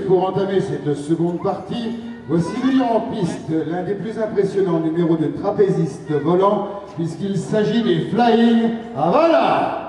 pour entamer cette seconde partie, voici venir en piste l'un des plus impressionnants numéros de trapézistes volants, puisqu'il s'agit des Flying Avala.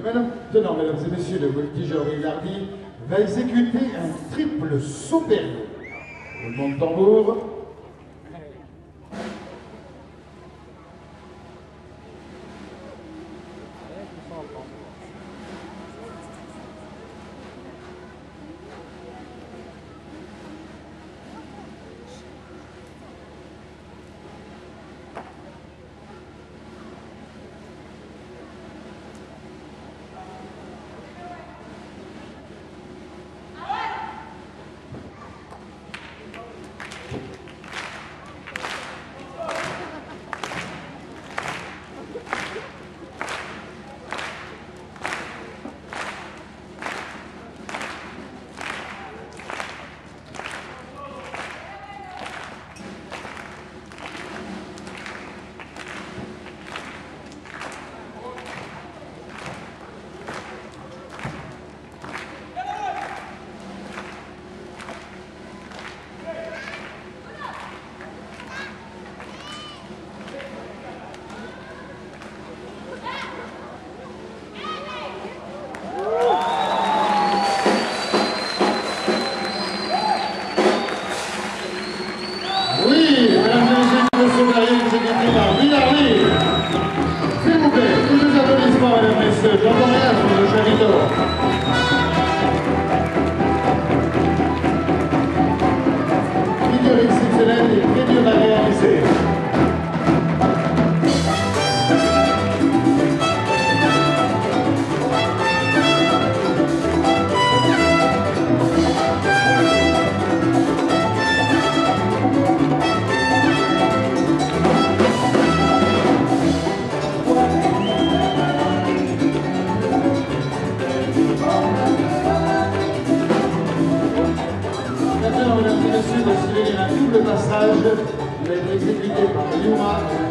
Et madame, mesdames et messieurs, le voltigeur Hilardi va exécuter un triple supérieur. Roulement de tambour.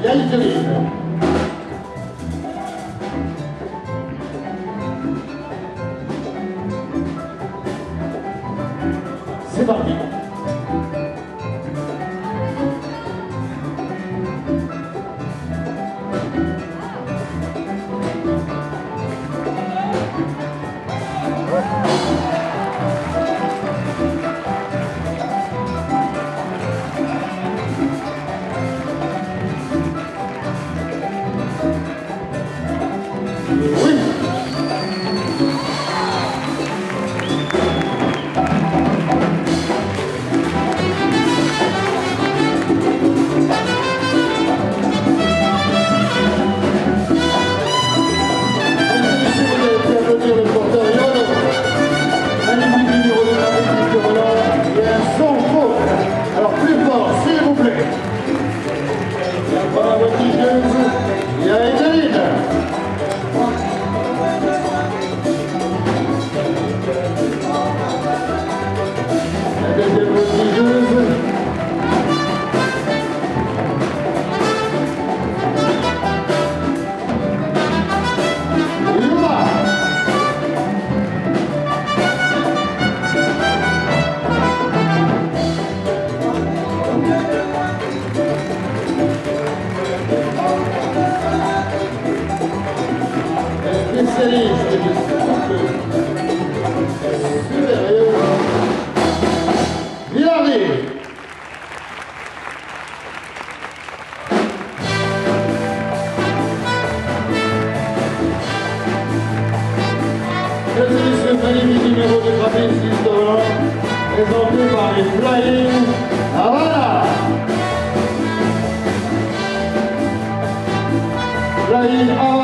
E aí, Felipe? Se vai spécialiste du Messieurs, numéro de de par les Flying Havana. Flying Havana.